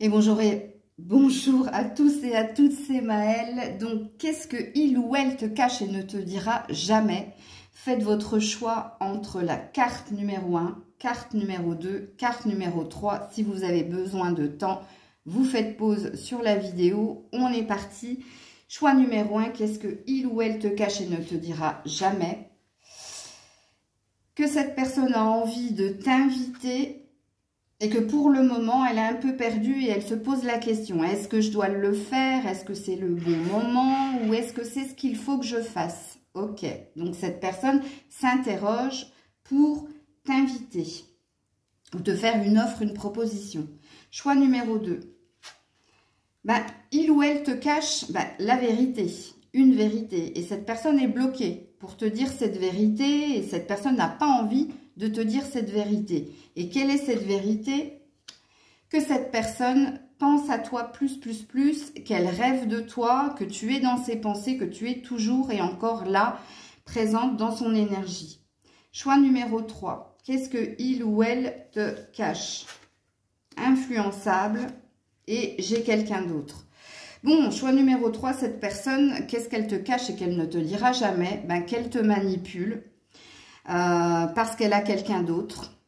Et bonjour et bonjour à tous et à toutes, c'est Maëlle. Donc, qu'est-ce que il ou elle te cache et ne te dira jamais? Faites votre choix entre la carte numéro 1, carte numéro 2, carte numéro 3. Si vous avez besoin de temps, vous faites pause sur la vidéo. On est parti. Choix numéro 1, qu'est-ce que il ou elle te cache et ne te dira jamais? Que cette personne a envie de t'inviter et que pour le moment, elle est un peu perdue et elle se pose la question, est-ce que je dois le faire? Est-ce que c'est le bon moment? Ou est-ce que c'est ce qu'il faut que je fasse? Ok, donc cette personne s'interroge pour t'inviter ou te faire une offre, une proposition. Choix numéro 2. Ben, il ou elle te cache ben, la vérité, une vérité. Et cette personne est bloquée pour te dire cette vérité et cette personne n'a pas envie de te dire cette vérité. Et quelle est cette vérité? Que cette personne pense à toi plus, plus, plus, qu'elle rêve de toi, que tu es dans ses pensées, que tu es toujours et encore là, présente dans son énergie. Choix numéro 3. Qu'est-ce que il ou elle te cache? Influençable et j'ai quelqu'un d'autre. Bon, choix numéro 3, cette personne, qu'est-ce qu'elle te cache et qu'elle ne te dira jamais? Ben, Qu'elle te manipule, euh, parce qu'elle a quelqu'un d'autre.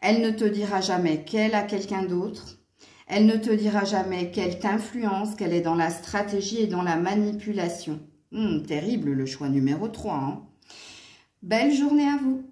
Elle ne te dira jamais qu'elle a quelqu'un d'autre. Elle ne te dira jamais qu'elle t'influence, qu'elle est dans la stratégie et dans la manipulation. Hmm, terrible le choix numéro 3. Hein. Belle journée à vous